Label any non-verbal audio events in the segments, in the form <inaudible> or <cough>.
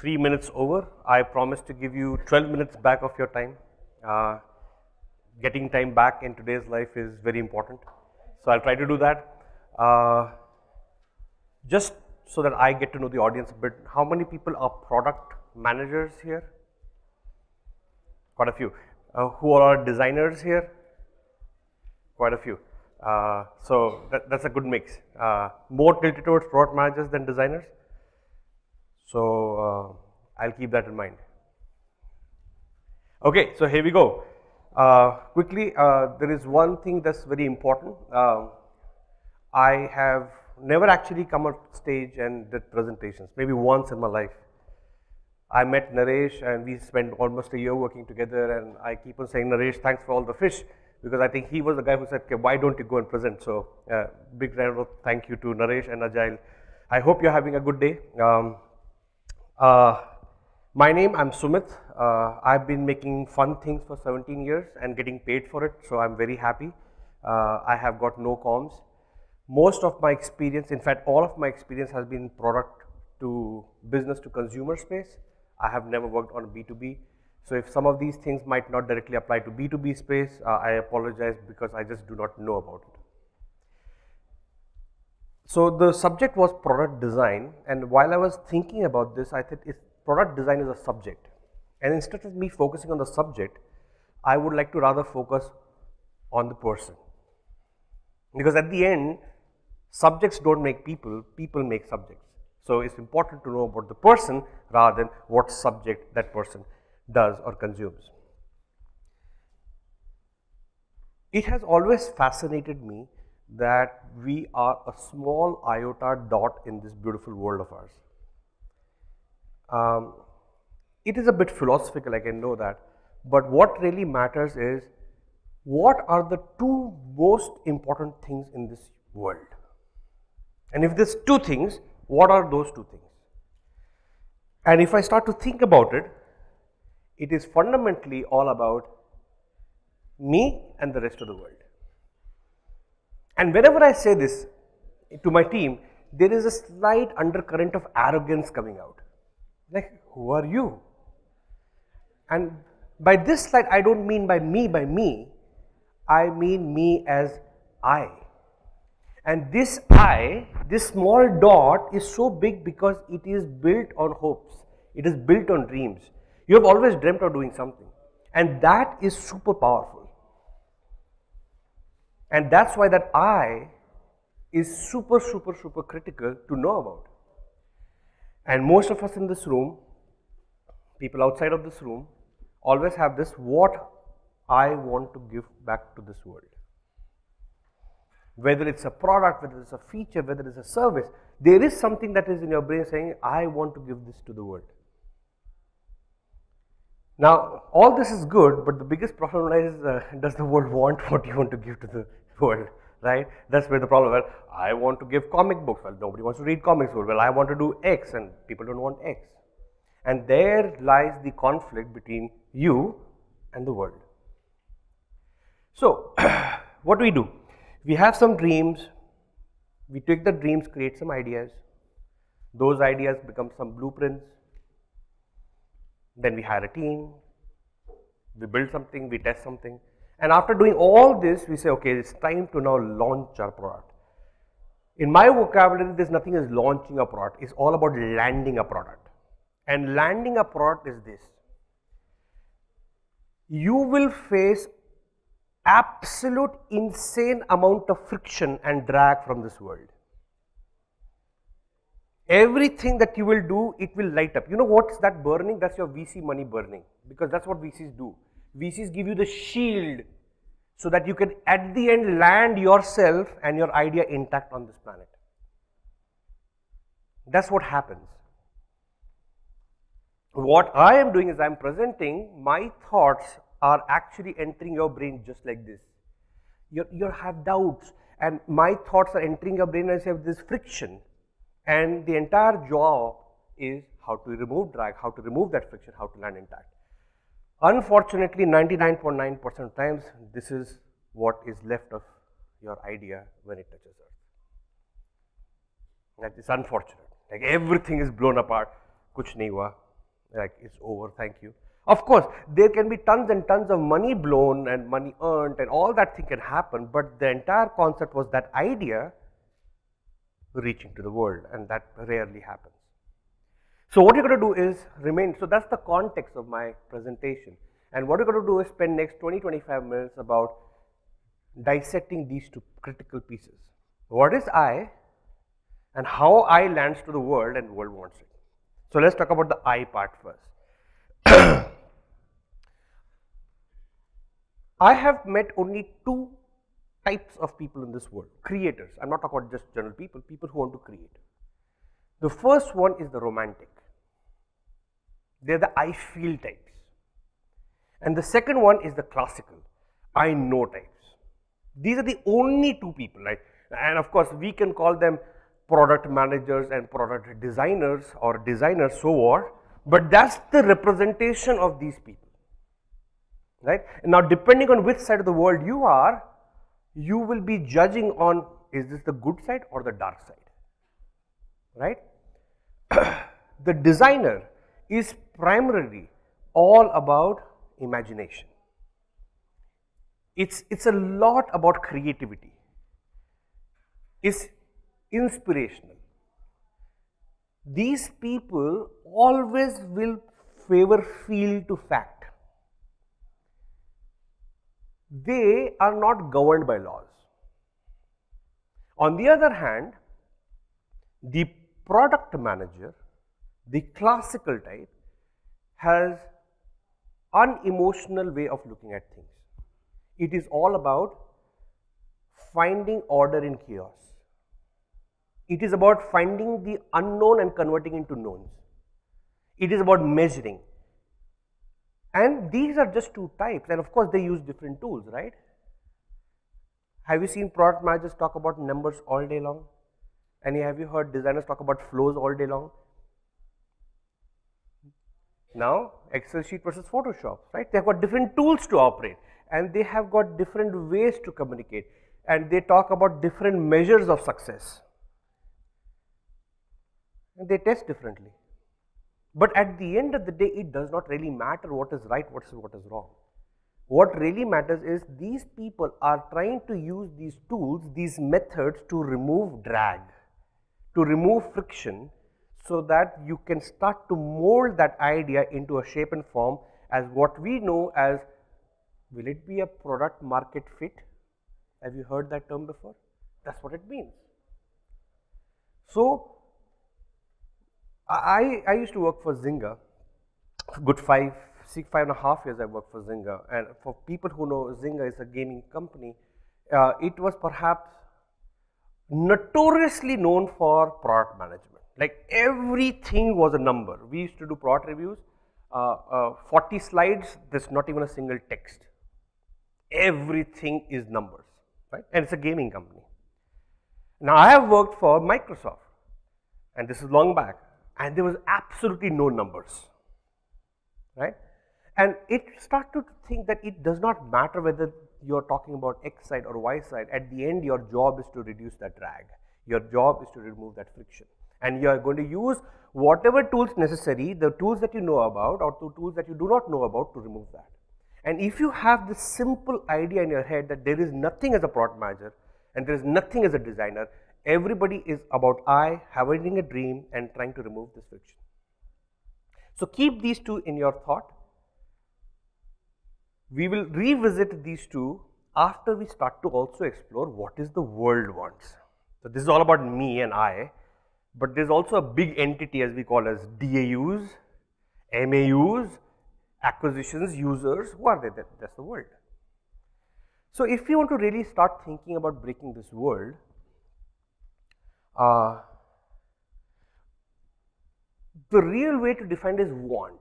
three minutes over. I promise to give you 12 minutes back of your time. Uh, getting time back in today's life is very important. So I'll try to do that. Uh, just so that I get to know the audience a bit, how many people are product managers here? Quite a few. Uh, who are designers here? Quite a few. Uh, so that, that's a good mix. Uh, more tilted towards product managers than designers. So uh, I'll keep that in mind. Okay, so here we go. Uh, quickly, uh, there is one thing that's very important. Um, I have never actually come on stage and did presentations, maybe once in my life. I met Naresh and we spent almost a year working together and I keep on saying, Naresh, thanks for all the fish because I think he was the guy who said, okay, why don't you go and present? So, uh, big round of thank you to Naresh and Agile. I hope you're having a good day. Um, uh, my name, I'm Sumit. Uh, I've been making fun things for 17 years and getting paid for it, so I'm very happy. Uh, I have got no comms. Most of my experience, in fact, all of my experience has been product to business to consumer space. I have never worked on B2B. So if some of these things might not directly apply to B2B space, uh, I apologize because I just do not know about it. So the subject was product design and while I was thinking about this, I thought product design is a subject and instead of me focusing on the subject, I would like to rather focus on the person. Because at the end, subjects don't make people, people make subjects. So it's important to know about the person rather than what subject that person does or consumes. It has always fascinated me that we are a small iota dot in this beautiful world of ours. Um, it is a bit philosophical, I can know that, but what really matters is what are the two most important things in this world? And if there's two things, what are those two things? And if I start to think about it, it is fundamentally all about me and the rest of the world. And whenever I say this to my team, there is a slight undercurrent of arrogance coming out. Like, who are you? And by this slide, I don't mean by me, by me, I mean me as I. And this I, this small dot is so big because it is built on hopes, it is built on dreams. You have always dreamt of doing something, and that is super powerful. And that's why that I is super, super, super critical to know about. And most of us in this room, people outside of this room, always have this what I want to give back to this world. Whether it's a product, whether it's a feature, whether it's a service, there is something that is in your brain saying, I want to give this to the world. Now, all this is good, but the biggest problem is uh, <laughs> does the world want what you want to give to the <laughs> world, right? That's where the problem. Well, I want to give comic books. Well, nobody wants to read comics. Well, I want to do X, and people don't want X. And there lies the conflict between you and the world. So, <clears throat> what do we do? We have some dreams. We take the dreams, create some ideas. Those ideas become some blueprints then we hire a team, we build something, we test something. And after doing all this, we say, okay, it's time to now launch our product. In my vocabulary, there's nothing as launching a product. It's all about landing a product. And landing a product is this. You will face absolute insane amount of friction and drag from this world everything that you will do, it will light up. You know what's that burning? That's your VC money burning because that's what VCs do. VCs give you the shield so that you can at the end land yourself and your idea intact on this planet. That's what happens. What I am doing is I am presenting my thoughts are actually entering your brain just like this. You, you have doubts and my thoughts are entering your brain and say this friction and the entire job is how to remove drag, how to remove that friction, how to land intact. Unfortunately, 99.9% of times, this is what is left of your idea when it touches earth. That is unfortunate. Like everything is blown apart, kuch nahi hua, like it's over, thank you. Of course, there can be tons and tons of money blown and money earned and all that thing can happen, but the entire concept was that idea reaching to the world and that rarely happens. So what you're going to do is remain, so that's the context of my presentation. And what you're going to do is spend next 20, 25 minutes about dissecting these two critical pieces. What is I and how I lands to the world and world wants it. So let's talk about the I part first. <clears throat> I have met only two types of people in this world, creators. I'm not talking about just general people, people who want to create. The first one is the romantic. They're the I feel types. And the second one is the classical, I know types. These are the only two people, right? And of course, we can call them product managers and product designers or designers, so what? But that's the representation of these people right. Now, depending on which side of the world you are, you will be judging on is this the good side or the dark side, right. <clears throat> the designer is primarily all about imagination. It's, it's a lot about creativity, it's inspirational. These people always will favor feel to fact they are not governed by laws. On the other hand, the product manager, the classical type, has an unemotional way of looking at things. It is all about finding order in chaos. It is about finding the unknown and converting into knowns. It is about measuring. And these are just two types and of course they use different tools, right? Have you seen product managers talk about numbers all day long? And have you heard designers talk about flows all day long? Now, Excel sheet versus Photoshop, right? They have got different tools to operate and they have got different ways to communicate and they talk about different measures of success and they test differently. But at the end of the day, it does not really matter what is right, what is, what is wrong. What really matters is these people are trying to use these tools, these methods to remove drag, to remove friction so that you can start to mold that idea into a shape and form as what we know as will it be a product market fit? Have you heard that term before? That's what it means. So, I, I used to work for Zynga, good five, six, five and a half years I worked for Zynga. And for people who know Zynga is a gaming company, uh, it was perhaps notoriously known for product management. Like everything was a number. We used to do product reviews, uh, uh, 40 slides, there's not even a single text. Everything is numbers, right? And it's a gaming company. Now I have worked for Microsoft, and this is long back and there was absolutely no numbers, right? And it started to think that it does not matter whether you're talking about X side or Y side, at the end your job is to reduce that drag. Your job is to remove that friction. And you are going to use whatever tools necessary, the tools that you know about or the tools that you do not know about to remove that. And if you have this simple idea in your head that there is nothing as a product manager and there is nothing as a designer, Everybody is about I, having a dream and trying to remove this friction. So keep these two in your thought. We will revisit these two after we start to also explore what is the world wants. So this is all about me and I, but there's also a big entity as we call as DAUs, MAUs, acquisitions, users, who are they? That, that's the world. So if you want to really start thinking about breaking this world, uh, the real way to define is want.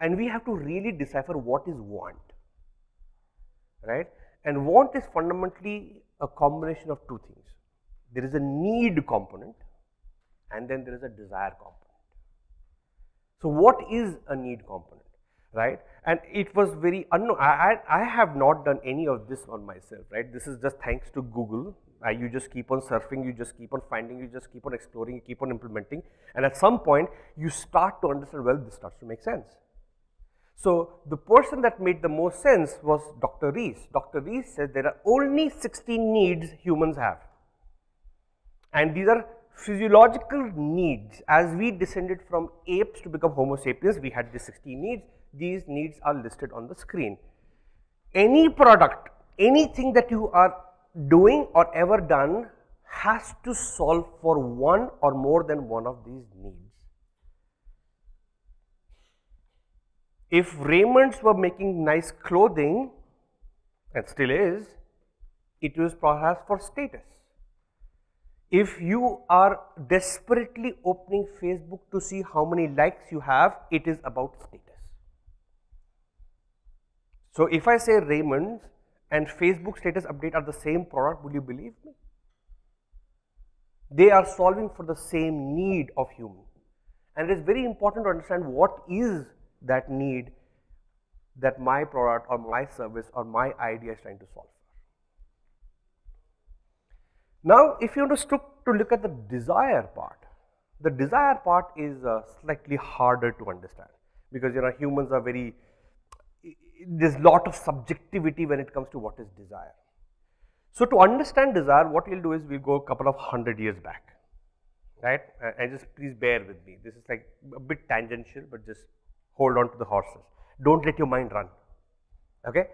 And we have to really decipher what is want. Right? And want is fundamentally a combination of two things. There is a need component and then there is a desire component. So what is a need component? Right? And it was very unknown. I, I, I have not done any of this on myself right? This is just thanks to google Uh, you just keep on surfing, you just keep on finding, you just keep on exploring, you keep on implementing. And at some point, you start to understand, well, this starts to make sense. So, the person that made the most sense was Dr. Reiss. Dr. Reiss said there are only 16 needs humans have. And these are physiological needs. As we descended from apes to become Homo sapiens, we had these 16 needs. These needs are listed on the screen. Any product, anything that you are doing or ever done has to solve for one or more than one of these needs. If Raymonds were making nice clothing, and still is, it was perhaps for status. If you are desperately opening Facebook to see how many likes you have, it is about status. So, if I say Raymonds and Facebook status update are the same product, would you believe me? They are solving for the same need of human. And it is very important to understand what is that need that my product or my service or my idea is trying to solve. Now, if you want to, to look at the desire part, the desire part is uh, slightly harder to understand because you know humans are very there's a lot of subjectivity when it comes to what is desire. So, to understand desire, what we'll do is we'll go a couple of hundred years back, right? And just please bear with me. This is like a bit tangential, but just hold on to the horses. Don't let your mind run, okay?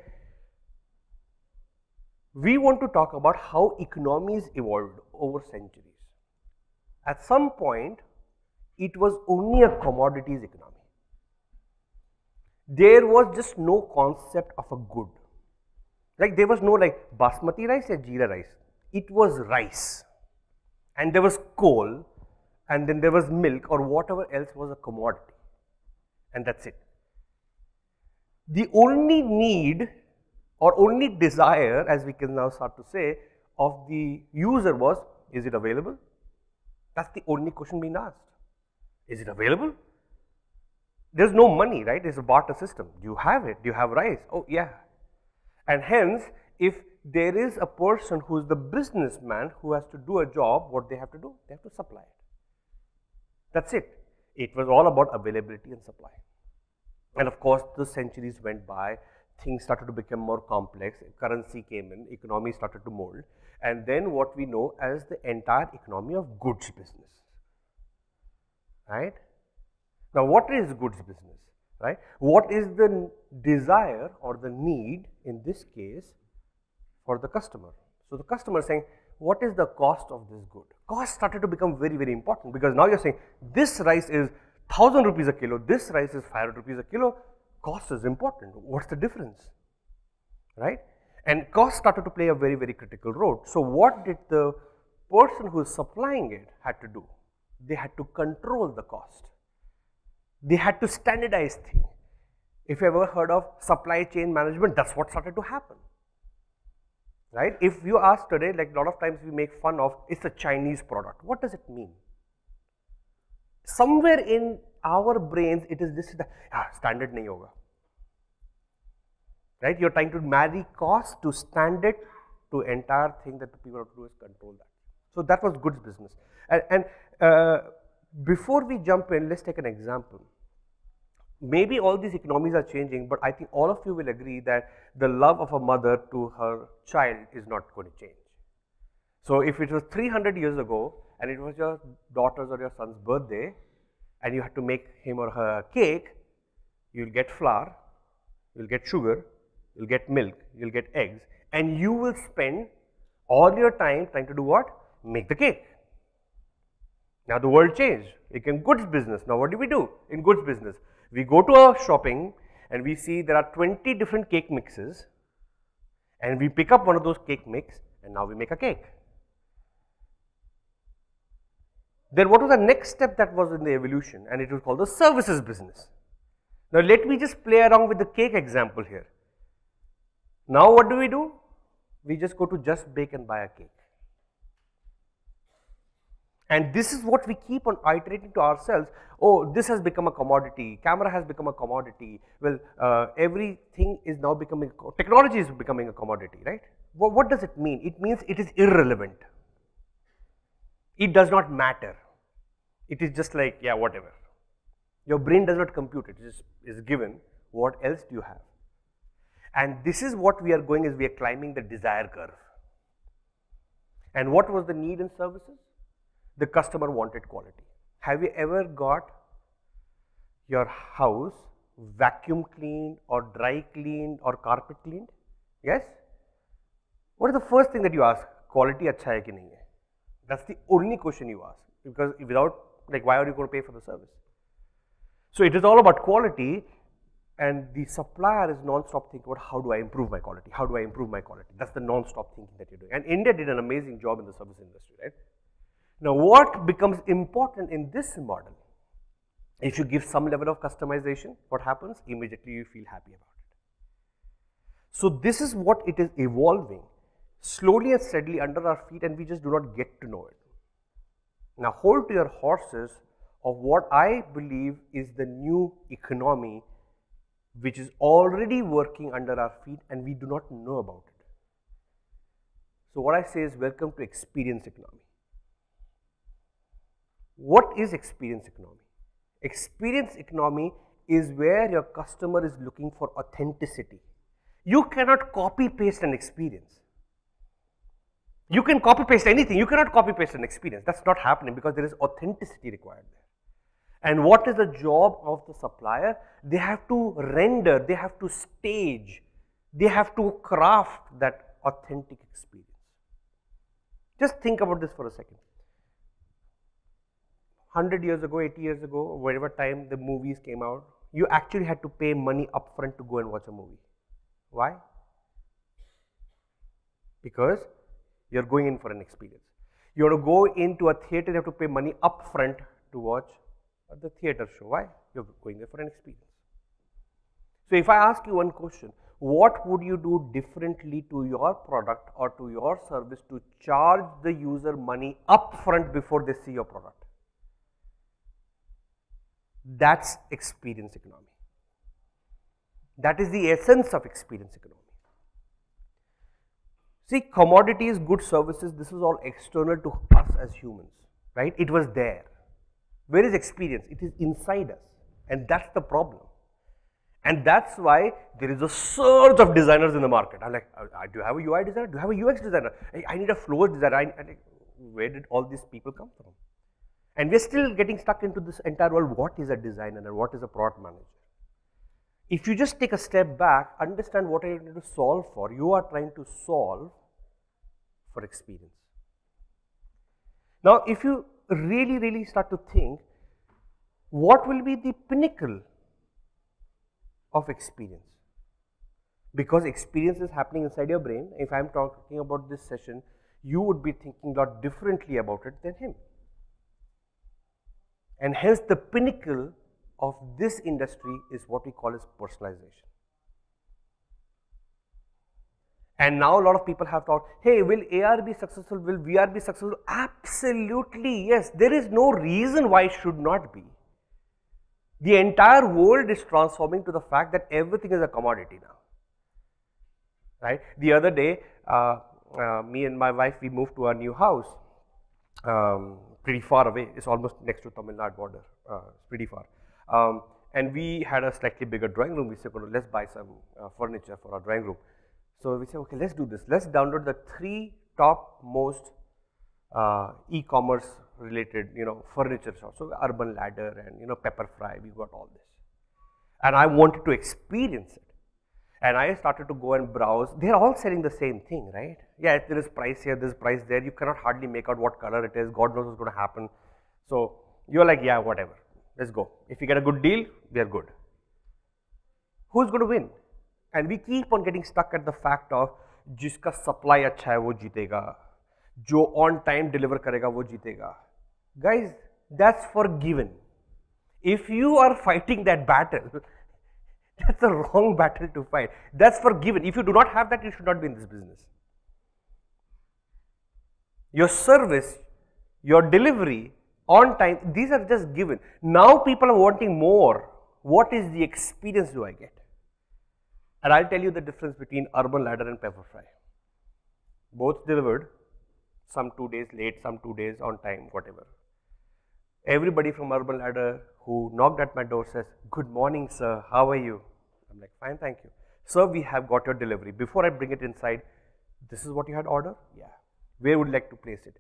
We want to talk about how economies evolved over centuries. At some point, it was only a commodities economy there was just no concept of a good. Like there was no like basmati rice or jeera rice. It was rice and there was coal and then there was milk or whatever else was a commodity and that's it. The only need or only desire as we can now start to say of the user was is it available? That's the only question being asked. Is it available? There's no money, right? It's a barter system. Do you have it? Do you have rice? Oh, yeah. And hence, if there is a person who is the businessman who has to do a job, what they have to do? They have to supply it. That's it. It was all about availability and supply. And of course, the centuries went by, things started to become more complex, currency came in, economy started to mold, and then what we know as the entire economy of goods business. Right? Now, what is goods business, right? What is the desire or the need in this case for the customer? So, the customer is saying, what is the cost of this good? Cost started to become very, very important because now you're saying this rice is 1000 rupees a kilo, this rice is 500 rupees a kilo, cost is important. What's the difference, right? And cost started to play a very, very critical role. So, what did the person who is supplying it had to do? They had to control the cost they had to standardize things. If you ever heard of supply chain management, that's what started to happen. Right? If you ask today, like a lot of times we make fun of, it's a Chinese product. What does it mean? Somewhere in our brains, it is this, ah, standard hoga. Right? You're trying to marry cost to standard to entire thing that the people have to do is control that. So that was goods business. And, and uh, before we jump in, let's take an example. Maybe all these economies are changing, but I think all of you will agree that the love of a mother to her child is not going to change. So, if it was 300 years ago and it was your daughter's or your son's birthday and you had to make him or her a cake, you'll get flour, you'll get sugar, you'll get milk, you'll get eggs, and you will spend all your time trying to do what? Make the cake. Now the world changed. It became goods business. Now what do we do in goods business? We go to our shopping and we see there are 20 different cake mixes and we pick up one of those cake mix and now we make a cake. Then what was the next step that was in the evolution and it was called the services business. Now let me just play around with the cake example here. Now what do we do? We just go to Just Bake and buy a cake. And this is what we keep on iterating to ourselves. Oh, this has become a commodity. Camera has become a commodity. Well, uh, everything is now becoming, technology is becoming a commodity, right? What, what does it mean? It means it is irrelevant. It does not matter. It is just like, yeah, whatever. Your brain does not compute it, it is, is given. What else do you have? And this is what we are going is we are climbing the desire curve. And what was the need in services? The customer wanted quality. Have you ever got your house vacuum cleaned or dry cleaned or carpet cleaned? Yes? What is the first thing that you ask? Quality acha hai ki nahi hai? That's the only question you ask because without like why are you going to pay for the service? So it is all about quality and the supplier is non-stop thinking about how do I improve my quality? How do I improve my quality? That's the non-stop thinking that you're doing. And India did an amazing job in the service industry, right? Now what becomes important in this model? If you give some level of customization, what happens? Immediately you feel happy about it. So this is what it is evolving slowly and steadily under our feet and we just do not get to know it. Now hold to your horses of what I believe is the new economy which is already working under our feet and we do not know about it. So what I say is welcome to experience economy. What is experience economy? Experience economy is where your customer is looking for authenticity. You cannot copy paste an experience. You can copy paste anything, you cannot copy paste an experience. That's not happening because there is authenticity required there. And what is the job of the supplier? They have to render, they have to stage, they have to craft that authentic experience. Just think about this for a second. 100 years ago, 80 years ago, whatever time the movies came out, you actually had to pay money upfront to go and watch a movie. Why? Because you're going in for an experience. You want to go into a theater, you have to pay money upfront to watch the theater show. Why? You're going there for an experience. So if I ask you one question, what would you do differently to your product or to your service to charge the user money upfront before they see your product? That's experience economy. That is the essence of experience economy. See, commodities, goods, services, this is all external to us as humans, right? It was there. Where is experience? It is inside us and that's the problem. And that's why there is a surge of designers in the market. I'm like, uh, do you have a UI designer? Do you have a UX designer? I, need a flow designer. I, I, where did all these people come from? And we're still getting stuck into this entire world. What is a designer and what is a product manager? If you just take a step back, understand what are you trying to solve for. You are trying to solve for experience. Now, if you really, really start to think what will be the pinnacle of experience? Because experience is happening inside your brain. If I am talking about this session, you would be thinking a lot differently about it than him. And hence the pinnacle of this industry is what we call as personalization. And now a lot of people have thought, hey, will AR be successful? Will VR be successful? Absolutely, yes. There is no reason why it should not be. The entire world is transforming to the fact that everything is a commodity now. Right? The other day, uh, uh, me and my wife, we moved to our new house. Um, pretty far away. It's almost next to Tamil Nadu border. Uh, pretty far. Um, and we had a slightly bigger drawing room. We said, let's buy some uh, furniture for our drawing room. So we said, okay, let's do this. Let's download the three top most uh, e-commerce related, you know, furniture shops. So Urban Ladder and, you know, Pepper Fry, we got all this. And I wanted to experience it. And I started to go and browse. They're all selling the same thing, right? Yeah, there is price here, there's price there. You cannot hardly make out what color it is. God knows what's going to happen. So you're like, yeah, whatever. Let's go. If you get a good deal, we are good. Who's going to win? And we keep on getting stuck at the fact of जिसका supply अच्छा है वो जीतेगा जो on time deliver करेगा वो जीतेगा guys that's for given if you are fighting that battle that's the wrong battle to fight. That's for given. If you do not have that, you should not be in this business. Your service, your delivery, on time, these are just given. Now people are wanting more. What is the experience do I get? And I'll tell you the difference between Urban Ladder and Pepperfry. both delivered, some two days late, some two days on time, whatever. Everybody from Urban Ladder who knocked at my door says, Good morning, sir, how are you? I'm like, Fine, thank you. Sir, we have got your delivery. Before I bring it inside, this is what you had ordered? Yeah. Where would you like to place it?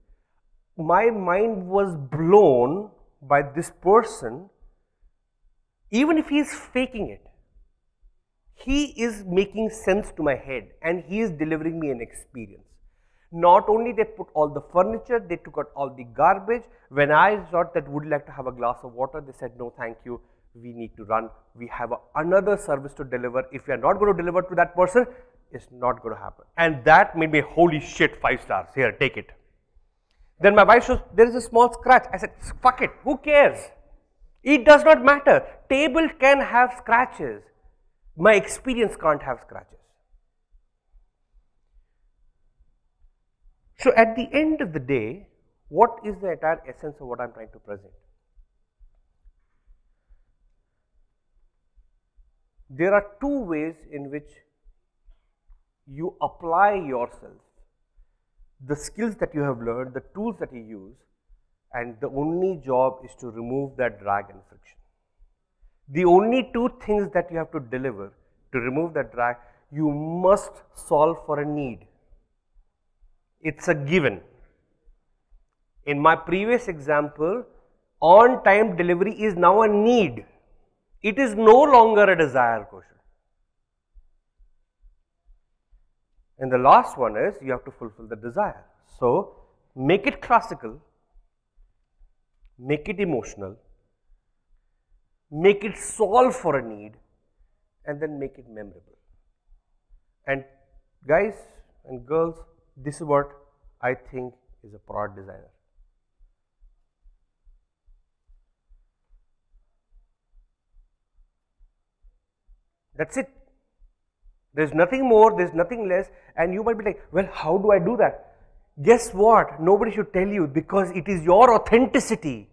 My mind was blown by this person, even if he is faking it. He is making sense to my head and he is delivering me an experience. Not only they put all the furniture, they took out all the garbage. When I thought that would like to have a glass of water, they said, no, thank you. We need to run. We have another service to deliver. If we are not going to deliver to that person, it's not going to happen. And that made me, holy shit, five stars. Here, take it. Then my wife says, there is a small scratch. I said, fuck it. Who cares? It does not matter. Table can have scratches. My experience can't have scratches. So, at the end of the day, what is the entire essence of what I am trying to present? There are two ways in which you apply yourself, the skills that you have learned, the tools that you use, and the only job is to remove that drag and friction. The only two things that you have to deliver to remove that drag, you must solve for a need. It's a given. In my previous example, on time delivery is now a need. It is no longer a desire quotient. And the last one is you have to fulfill the desire. So, make it classical, make it emotional, make it solve for a need, and then make it memorable. And guys and girls, this is what I think is a product designer. That's it. There's nothing more, there's nothing less, and you might be like, well, how do I do that? Guess what? Nobody should tell you because it is your authenticity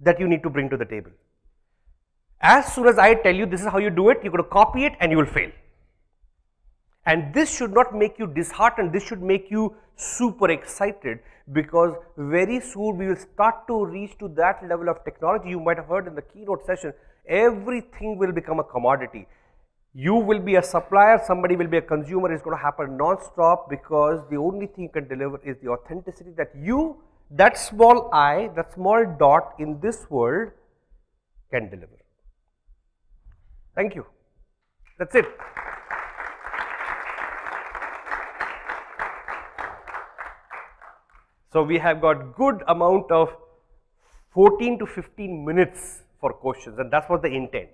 that you need to bring to the table. As soon as I tell you this is how you do it, you're going to copy it and you will fail. And this should not make you disheartened, this should make you super excited because very soon we will start to reach to that level of technology. You might have heard in the keynote session, everything will become a commodity. You will be a supplier, somebody will be a consumer, it's going to happen non-stop because the only thing you can deliver is the authenticity that you, that small I, that small dot in this world can deliver. Thank you. That's it. So we have got good amount of 14 to 15 minutes for questions and that's what the intent.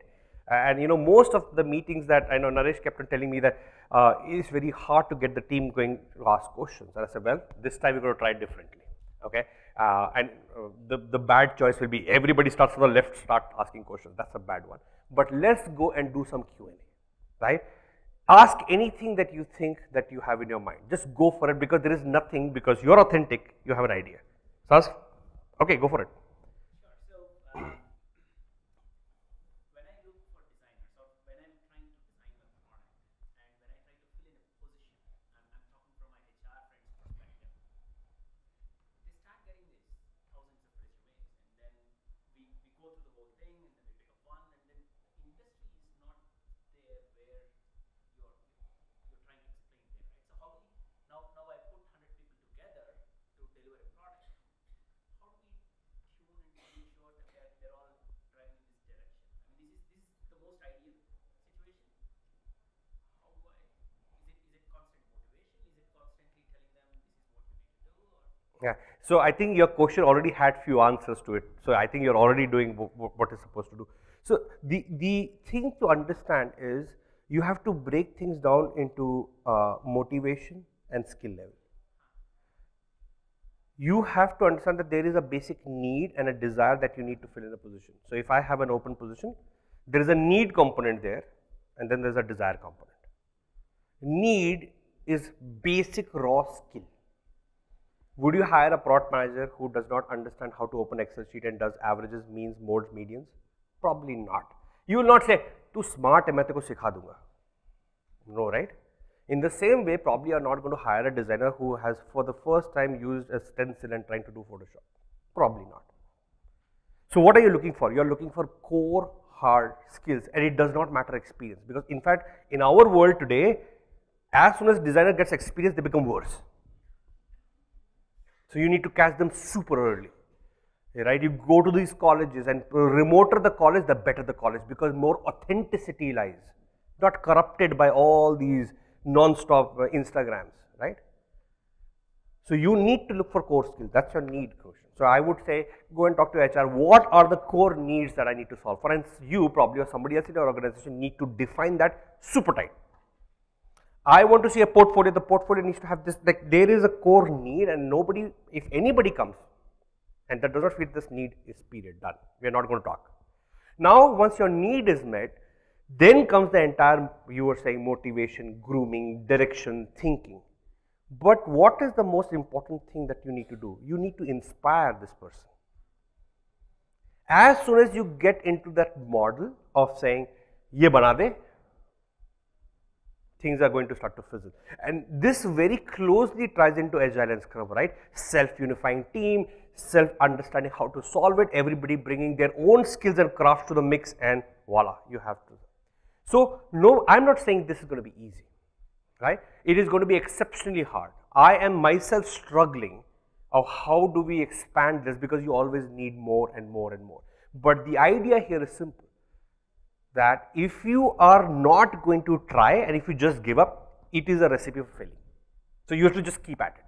And you know most of the meetings that I know Naresh kept on telling me that uh, it's very hard to get the team going to ask questions. And I said, well, this time we're going to try differently. Okay, uh, and uh, the the bad choice will be everybody starts from the left, start asking questions. That's a bad one but let's go and do some Q&A, right? Ask anything that you think that you have in your mind. Just go for it because there is nothing because you're authentic, you have an idea. Sas? Okay, go for it. Yeah. So I think your question already had few answers to it. So I think you're already doing what is supposed to do. So the the thing to understand is you have to break things down into uh, motivation and skill level. You have to understand that there is a basic need and a desire that you need to fill in a position. So if I have an open position, there is a need component there, and then there is a desire component. Need is basic raw skill would you hire a product manager who does not understand how to open Excel sheet and does averages, means, modes, medians? Probably not. You will not say, too smart hai, main. No, right? In the same way, probably you are not going to hire a designer who has for the first time used a stencil and trying to do Photoshop. Probably not. So what are you looking for? You are looking for core hard skills and it does not matter experience because in fact in our world today as soon as designer gets experience they become worse so you need to catch them super early. Right? You go to these colleges and remoter the college the better the college because more authenticity lies not corrupted by all these non-stop uh, instagrams right? So you need to look for core skills. That's your need question so i would say go and talk to hr what are the core needs that i need to solve? For instance you probably or somebody else in your organization need to define that super tight I want to see a portfolio, the portfolio needs to have this, like there is a core need and nobody, if anybody comes and that does not fit this need is period done. We are not going to talk. Now, once your need is met, then comes the entire, you were saying motivation, grooming, direction, thinking. But what is the most important thing that you need to do? You need to inspire this person. As soon as you get into that model of saying, ye bana de, things are going to start to fizzle. And this very closely ties into Agile and Scrum, right? Self-unifying team, self-understanding how to solve it, everybody bringing their own skills and crafts to the mix and voila, you have to. So, no, I'm not saying this is going to be easy, right? It is going to be exceptionally hard. I am myself struggling of how do we expand this because you always need more and more and more. But the idea here is simple that if you are not going to try and if you just give up, it is a recipe for failing. So you have to just keep at it.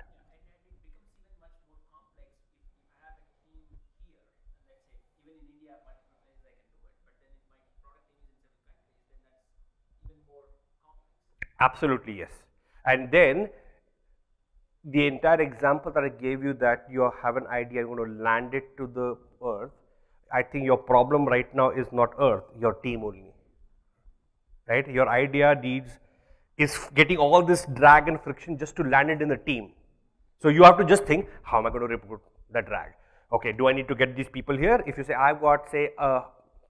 Absolutely, yes. And then the entire example that I gave you that you have an idea, you're going to land it to the earth, I think your problem right now is not earth, your team only. Right? Your idea needs is getting all this drag and friction just to land it in the team. So you have to just think, how am I going to report the drag? Okay, do I need to get these people here? If you say, I've got say a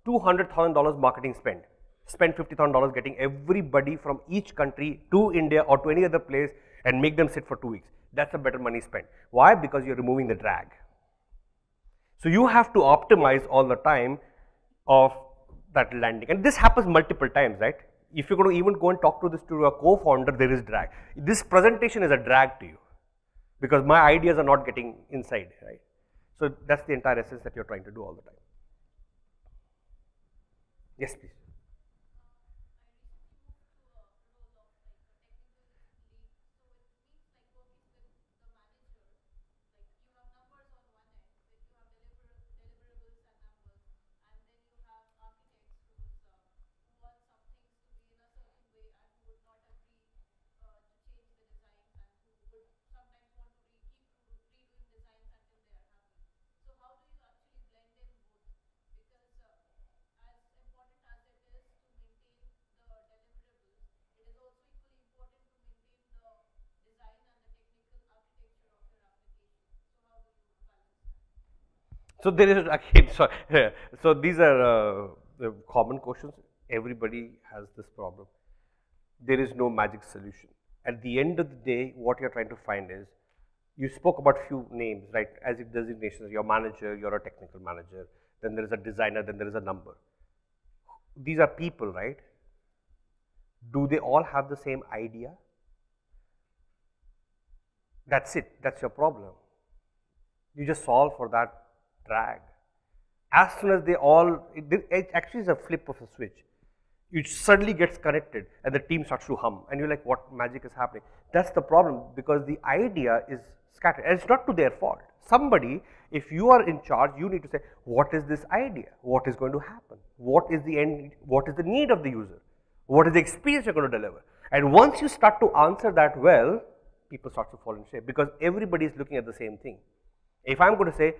$200,000 marketing spend, spend $50,000 getting everybody from each country to India or to any other place and make them sit for two weeks. That's a better money spent. Why? Because you're removing the drag. So you have to optimize all the time of that landing and this happens multiple times, right? If you're going to even go and talk to this to a co-founder, there is drag. This presentation is a drag to you because my ideas are not getting inside, right? So that's the entire essence that you're trying to do all the time. Yes, please. So there is again, <laughs> so, so these are uh, the common questions. Everybody has this problem. There is no magic solution. At the end of the day, what you're trying to find is, you spoke about few names, right? As if designations, your manager, you're a technical manager, then there is a designer, then there is a number. These are people, right? Do they all have the same idea? That's it, that's your problem. You just solve for that drag. As soon as they all, it, it actually is a flip of a switch. It suddenly gets connected and the team starts to hum and you're like, what magic is happening? That's the problem because the idea is scattered and it's not to their fault. Somebody, if you are in charge, you need to say, what is this idea? What is going to happen? What is the end? What is the need of the user? What is the experience you're going to deliver? And once you start to answer that well, people start to fall in shape because everybody is looking at the same thing. If I'm going to say,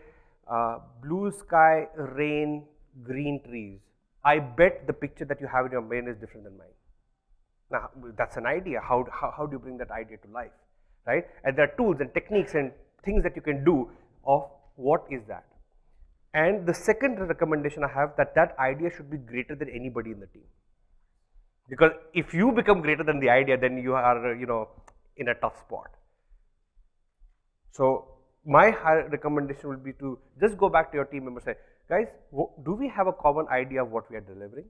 uh, blue sky, rain, green trees. I bet the picture that you have in your brain is different than mine. Now, that's an idea. How, how, how do you bring that idea to life, right? And there are tools and techniques and things that you can do of what is that. And the second recommendation I have that that idea should be greater than anybody in the team. Because if you become greater than the idea, then you are, you know, in a tough spot. So my recommendation would be to just go back to your team members say, guys, do we have a common idea of what we are delivering?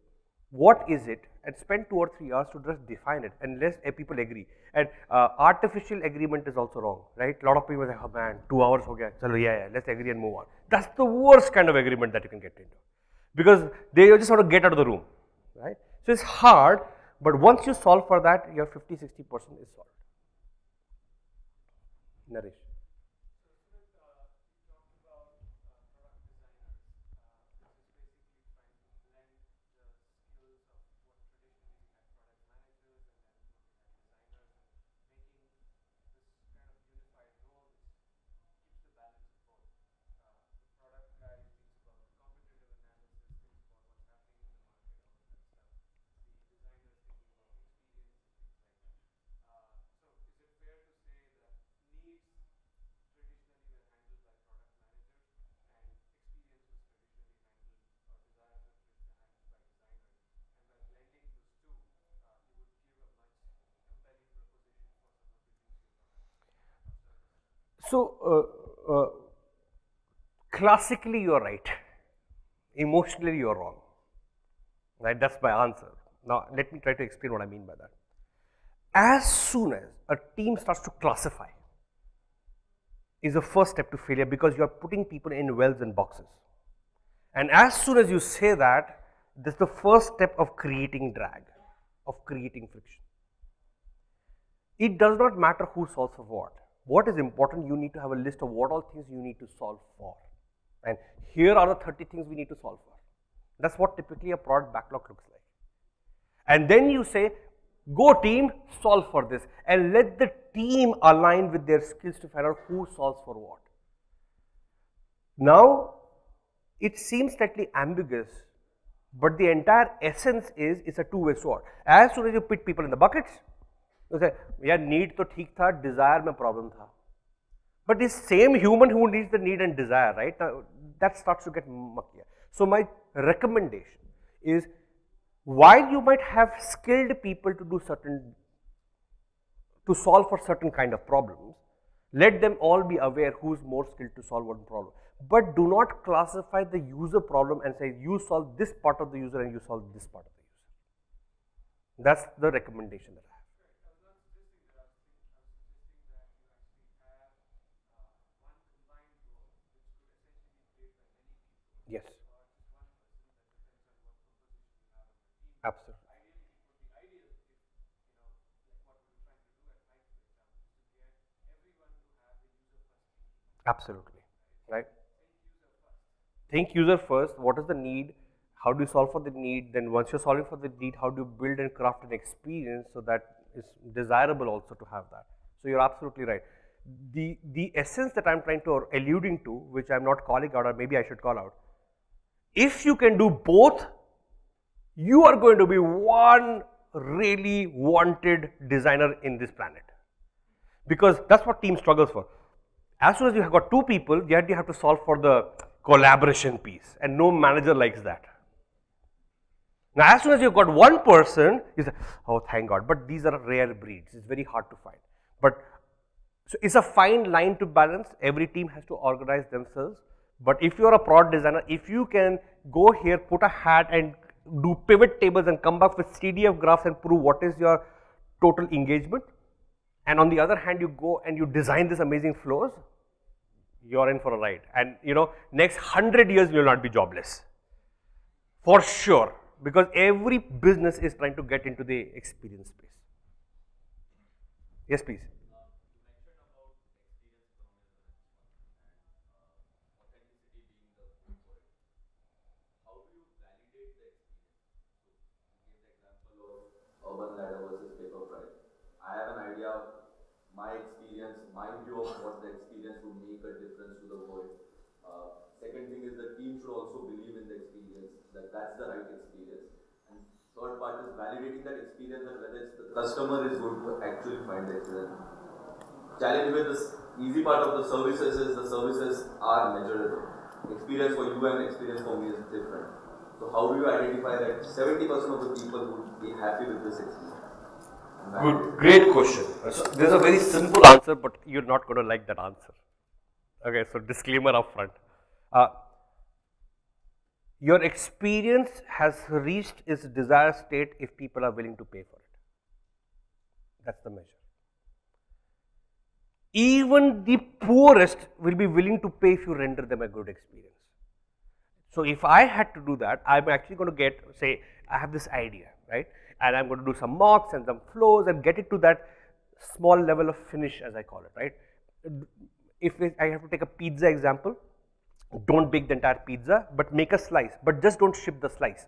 What is it? And spend two or three hours to just define it unless let people agree. And uh, artificial agreement is also wrong, right? A lot of people say, oh man, two hours, okay, chalo, yeah, yeah, let's agree and move on. That's the worst kind of agreement that you can get into because they just want to get out of the room, right? So it's hard, but once you solve for that, your 50 60% is solved. Naresh. So, uh, uh, classically you are right, emotionally you are wrong, right? That's my answer. Now, let me try to explain what I mean by that. As soon as a team starts to classify, is the first step to failure because you are putting people in wells and boxes. And as soon as you say that, this is the first step of creating drag, of creating friction. It does not matter who solves for what what is important, you need to have a list of what all things you need to solve for. And here are the 30 things we need to solve for. That's what typically a product backlog looks like. And then you say, go team, solve for this and let the team align with their skills to find out who solves for what. Now, it seems slightly ambiguous, but the entire essence is it's a two-way sword. As soon as you put people in the buckets, तो यार need तो ठीक था Dzire में problem था but this same human who needs the need and desire right now that starts to get mucky so my recommendation is while you might have skilled people to do certain to solve for certain kind of problems let them all be aware who's more skilled to solve one problem but do not classify the user problem and say you solve this part of the user and you solve this part of the user that's the recommendation that I Absolutely. Absolutely. Right? Think user first. What is the need? How do you solve for the need? Then once you're solving for the need, how do you build and craft an experience so that is desirable also to have that? So you're absolutely right. The the essence that I'm trying to or alluding to, which I'm not calling out, or maybe I should call out, if you can do both, you are going to be one really wanted designer in this planet. Because that's what team struggles for. As soon as you have got two people, yet you have to solve for the collaboration piece and no manager likes that. Now as soon as you've got one person, you say, oh thank God, but these are rare breeds, it's very hard to find. But so it's a fine line to balance, every team has to organize themselves but if you are a product designer, if you can go here, put a hat and do pivot tables and come back with CDF graphs and prove what is your total engagement, and on the other hand, you go and you design this amazing flows, you're in for a ride. And you know, next 100 years you will not be jobless. For sure. Because every business is trying to get into the experience space. Yes, please. my experience, my view of what the experience would make a difference to the world. Uh, second thing is the team should also believe in the experience, that that's the right experience. And third part is validating that experience and whether the customer is going to actually find the experience. Challenge with this easy part of the services is the services are measurable. Experience for you and experience for me is different. So So how do you identify that 70% of the people would be happy with this experience? Good, great question. So there's a very simple answer, but you're not going to like that answer. Okay, so disclaimer up front. Uh, your experience has reached its desired state if people are willing to pay for it. That's the measure. Even the poorest will be willing to pay if you render them a good experience. So if I had to do that, I'm actually going to get, say, I have this idea, right? And I'm going to do some mocks and some flows and get it to that small level of finish, as I call it, right? If I have to take a pizza example, don't bake the entire pizza, but make a slice, but just don't ship the slice.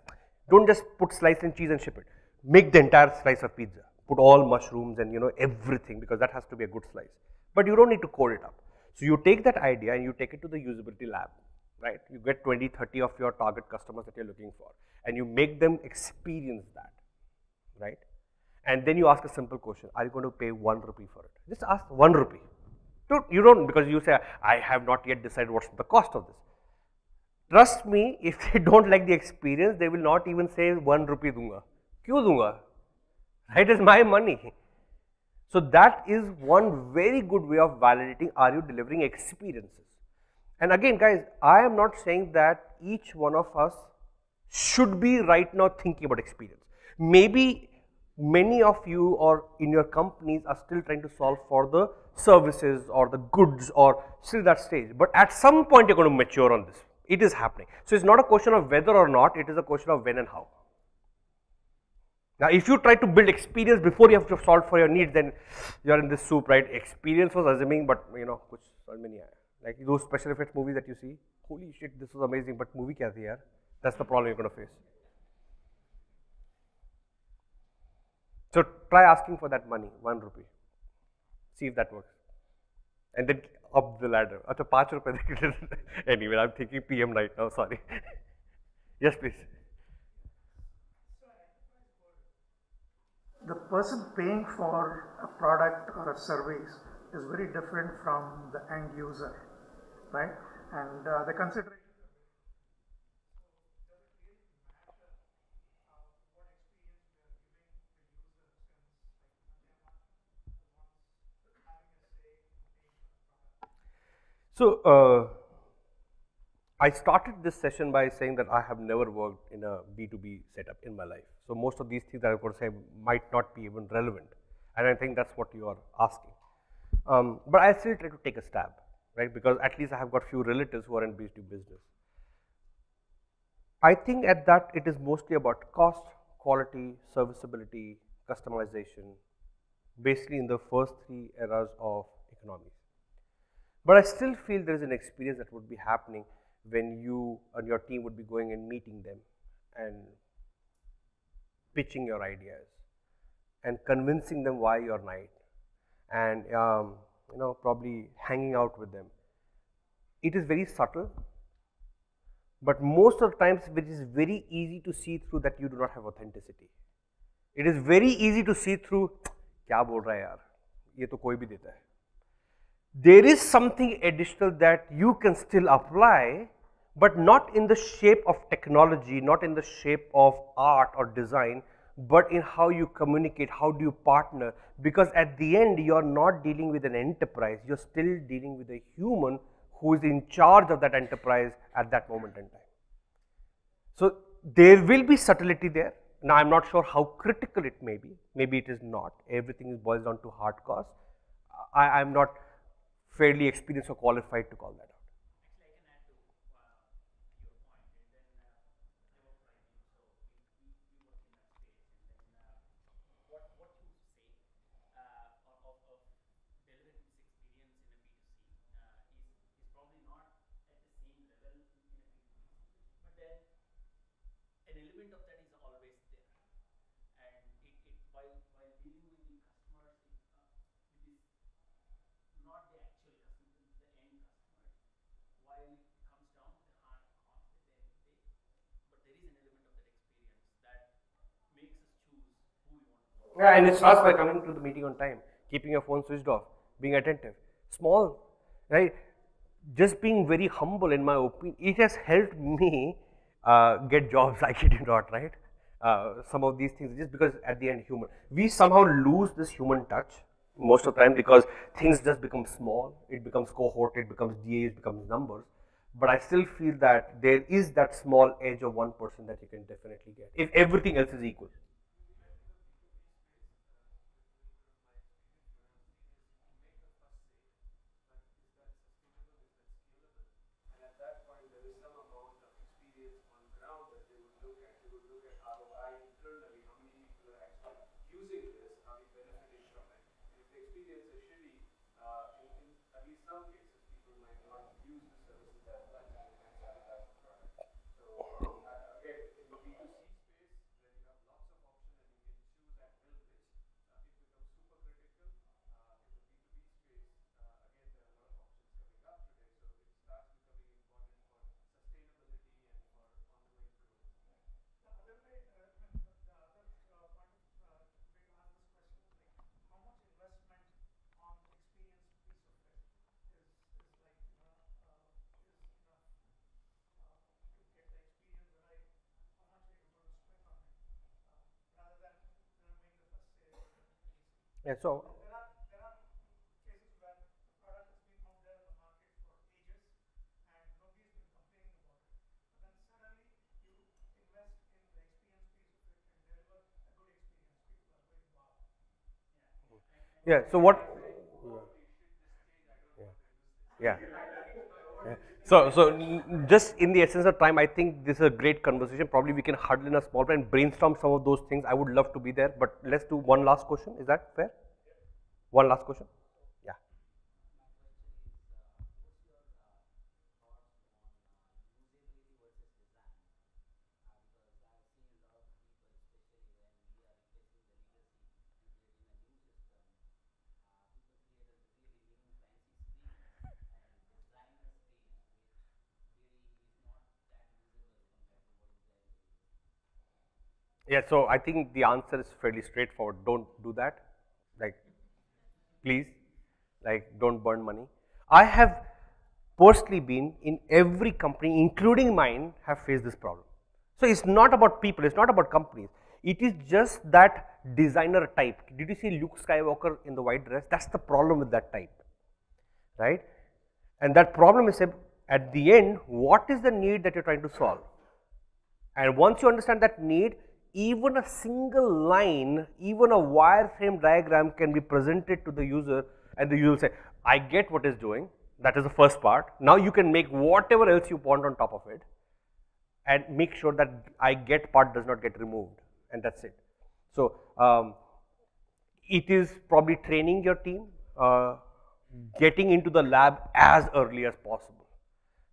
Don't just put slice and cheese and ship it. Make the entire slice of pizza. Put all mushrooms and you know everything because that has to be a good slice. But you don't need to code it up. So you take that idea and you take it to the usability lab, right? You get 20, 30 of your target customers that you're looking for and you make them experience that, right? And then you ask a simple question, are you going to pay one rupee for it? Just ask one rupee. You don't because you say, I have not yet decided what's the cost of this. Trust me, <laughs> if they don't like the experience, they will not even say one rupee dunga. Kyu dunga? Right, it's my money. So that is one very good way of validating are you delivering experiences. And again guys, I am not saying that each one of us should be right now thinking about experience. Maybe many of you or in your companies are still trying to solve for the services or the goods or still that stage. But at some point you're going to mature on this. It is happening. So it's not a question of whether or not, it is a question of when and how. Now, if you try to build experience before you have to solve for your needs, then you are in this soup, right? Experience was assuming, but you know, kuch many like those special effects movies that you see. Holy shit, this was amazing, but movie kya thi? That's the problem you're going to face. So try asking for that money, one rupee. See if that works. And then up the ladder. Acha, 5 rupee. anyway, I'm thinking PM right now, sorry. yes, please. The person paying for a product or a service is very different from the end user, right? And uh, the consideration So, uh, I started this session by saying that I have never worked in a B2B setup in my life. So, most of these things that I'm going to say might not be even relevant and I think that's what you are asking. Um, but I still try to take a stab, right, because at least I have got few relatives who are in B2B business. I think at that it is mostly about cost, quality, serviceability, customization, basically in the first three eras of economies. But I still feel there is an experience that would be happening when you and your team would be going and meeting them and pitching your ideas and convincing them why you're right and um, you know probably hanging out with them. It is very subtle, but most of the times it is very easy to see through that you do not have authenticity. It is very easy to see through क्या बोल रहा है यार ये तो कोई भी देता है there is something additional that you can still apply, but not in the shape of technology, not in the shape of art or design, but in how you communicate, how do you partner, because at the end you are not dealing with an enterprise, you are still dealing with a human who is in charge of that enterprise at that moment in time. So, there will be subtlety there. Now, I am not sure how critical it may be, maybe it is not, everything is boils down to hard cost. I am not fairly experienced or qualified to call that out. Yeah, and it starts by coming to the meeting on time, keeping your phone switched off, being attentive. Small, right? Just being very humble, in my opinion, it has helped me uh, get jobs, I kid you not, right? Uh, some of these things just because at the end human, we somehow lose this human touch most of the time because things just become small, it becomes cohort, it becomes DA, it becomes numbers. But I still feel that there is that small edge of one person that you can definitely get if everything else is equal. Yeah, so There are, there are cases where product has been out there in the market for ages and nobody's been complaining about it. But then suddenly you invest in the experience piece of it and deliver a good experience. People are going, wow. yeah, so what? Yeah. Yeah. So, so just in the essence of time, I think this is a great conversation. Probably we can huddle in a small and brainstorm some of those things. I would love to be there, but let's do one last question. Is that fair? One last question. Yeah. So I think the answer is fairly straightforward. Don't do that. Like, please, like, don't burn money. I have personally been in every company, including mine, have faced this problem. So it's not about people, it's not about companies. It is just that designer type. Did you see Luke Skywalker in the white dress? That's the problem with that type, right? And that problem is at the end, what is the need that you're trying to solve? And once you understand that need, even a single line, even a wireframe diagram can be presented to the user and the user will say, I get what is doing. That is the first part. Now you can make whatever else you want on top of it and make sure that I get part does not get removed and that's it. So, um, it is probably training your team, uh, getting into the lab as early as possible,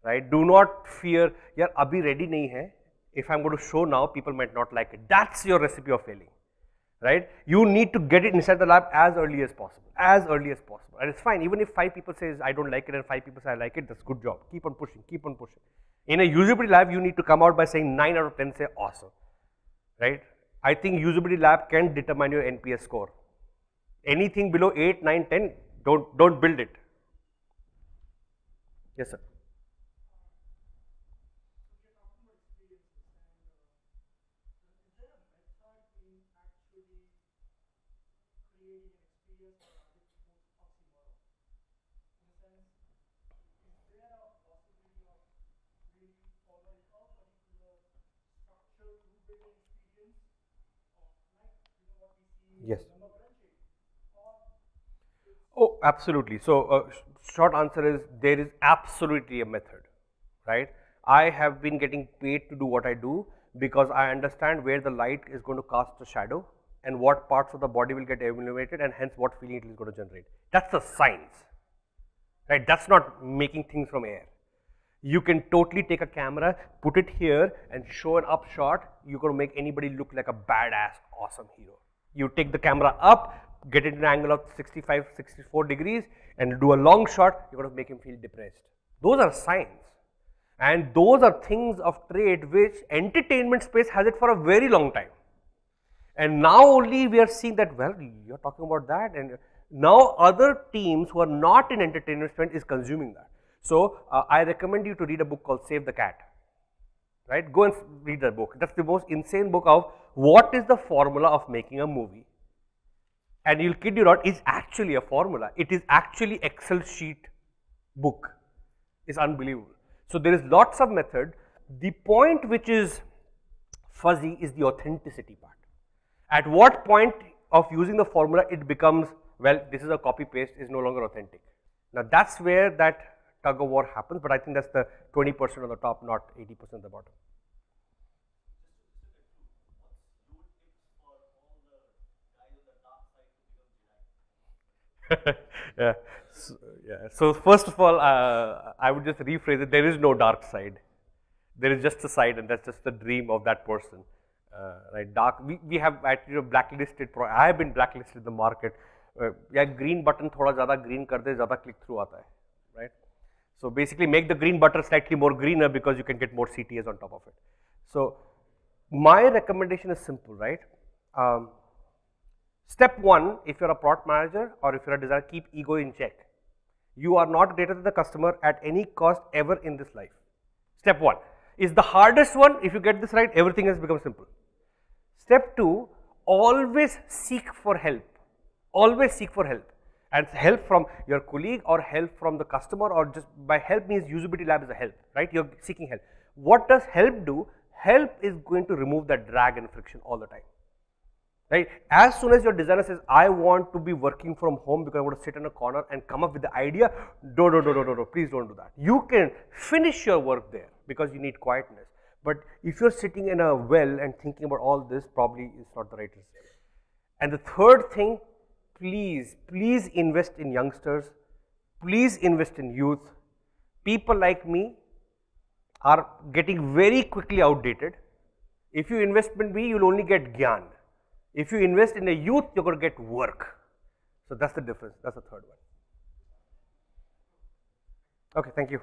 right? Do not fear, yaar abhi ready nahi hai, if I'm going to show now, people might not like it. That's your recipe of failing, right? You need to get it inside the lab as early as possible, as early as possible, and it's fine. Even if five people says I don't like it and five people say I like it, that's good job. Keep on pushing, keep on pushing. In a usability lab, you need to come out by saying nine out of ten say awesome, right? I think usability lab can determine your NPS score. Anything below 8, 9, 10, don't, don't build it. Yes, sir. Yes. Oh, absolutely. So, uh, sh- short answer is there is absolutely a method, right? I have been getting paid to do what I do because I understand where the light is going to cast a shadow and what parts of the body will get illuminated and hence what feeling it is going to generate. That's the science, right? That's not making things from air. You can totally take a camera, put it here and show an up shot. You're going to make anybody look like a badass, awesome hero. You take the camera up, get it in an angle of 65, 64 degrees and do a long shot, you're going to make him feel depressed. Those are signs. And those are things of trade which entertainment space has it for a very long time. And now only we are seeing that, well, you're talking about that and now other teams who are not in entertainment space is consuming that. So, uh, I recommend you to read a book called Save the Cat, right? Go and read that book. That's the most insane book of what is the formula of making a movie. And you'll kid you not, it's actually a formula. It is actually Excel sheet book. It's unbelievable. So there is lots of method. The point which is fuzzy is the authenticity part. At what point of using the formula it becomes, well, this is a copy paste, is no longer authentic. Now that's where that tug of war happens, but I think that's the 20% on the top, not 80% on the bottom. <laughs> yeah. So, yeah. So first of all, uh, I would just rephrase it. There is no dark side. There is just a side, and that's just the dream of that person. Uh, right? Dark. We, we have actually blacklisted. Pro- I have been blacklisted in the market. Uh, yeah, green button थोड़ा ज़्यादा green कर दे ज़्यादा click through आता है, right? So basically, make the green button slightly more greener because you can get more CTAs on top of it. So my recommendation is simple, right? Um, Step one, if you're a product manager or if you're a designer, keep ego in check. You are not greater than the customer at any cost ever in this life. Step one is the hardest one. If you get this right, everything has become simple. Step two, always seek for help. Always seek for help. And help from your colleague or help from the customer or just by help means usability lab is a help, right? You're seeking help. What does help do? Help is going to remove that drag and friction all the time right? As soon as your designer says, I want to be working from home because I want to sit in a corner and come up with the idea, no, no, no, no, no, no, please don't do that. You can finish your work there because you need quietness. But if you're sitting in a well and thinking about all this, probably it's not the right decision. And the third thing, please, please invest in youngsters, please invest in youth. People like me are getting very quickly outdated. If you invest in me, you'll only get gyan. If you invest in a youth, you're going to get work. So that's the difference. That's the third one. Okay, thank you.